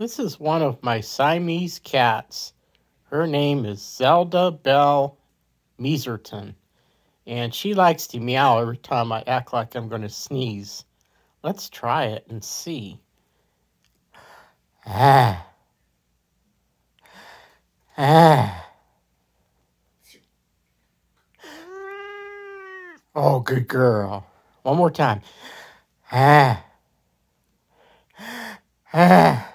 This is one of my Siamese cats. Her name is Zelda Belle Meezerton, and she likes to meow every time I act like I'm going to sneeze. Let's try it and see. Ah. Ah. Oh, good girl. One more time. Ah. Ah.